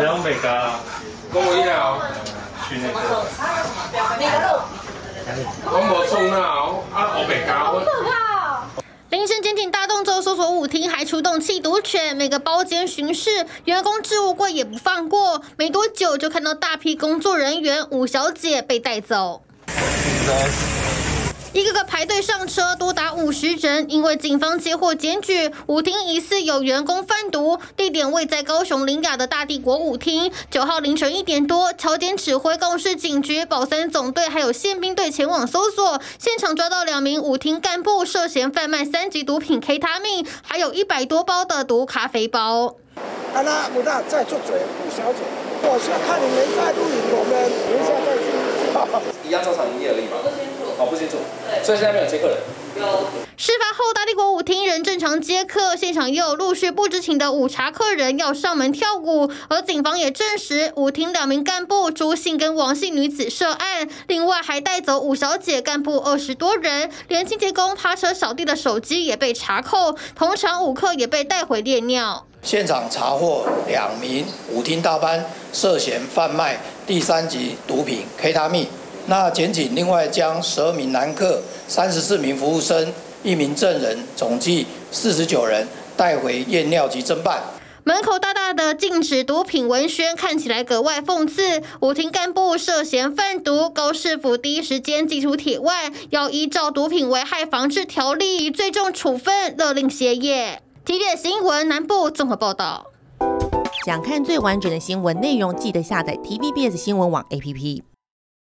这样袂加，跟我一样，去那个。我无错脑，啊，我袂加。可怕！林森检警大动作搜索舞厅，还出动缉毒犬，每个包间巡视，员工置物柜也不放过。没多久就看到大批工作人员五小姐被带走。一个个排队上车，多达五十人。因为警方接获检举，舞厅疑似有员工贩毒，地点位在高雄林雅的大帝国舞厅。九号凌晨一点多，桥检指挥公市警局、保三总队还有宪兵队前往搜索，现场抓到两名舞厅干部涉嫌贩卖三级毒品 K 他命，还有一百多包的毒咖啡包。啊，那不大在做嘴，五小姐，我是看你们在录影，我们等一下再去。一样照常营业而已嘛。好，不清楚。所以现在没有接客人。有。事发后，大帝国舞厅仍正常接客，现场又有陆续不知情的舞茶客人要上门跳舞，而警方也证实舞厅两名干部朱姓跟王姓女子涉案，另外还带走五小姐干部二十多人，连清洁工趴车扫地的手机也被查扣，同场舞客也被带回列尿。现场查获两名舞厅大班涉嫌贩卖第三级毒品 K 他命。那检警另外将十二名男客、三十四名服务生、一名证人，总计四十九人带回验尿及侦办。门口大大的禁止毒品文宣，看起来格外讽刺。舞厅干部涉嫌贩毒，高市府第一时间寄出铁腕，要依照毒品危害防治条例最重处分，勒令歇业。体育新闻南部综合报道。想看最完整的新闻内容，记得下载 TVBS 新闻网 APP。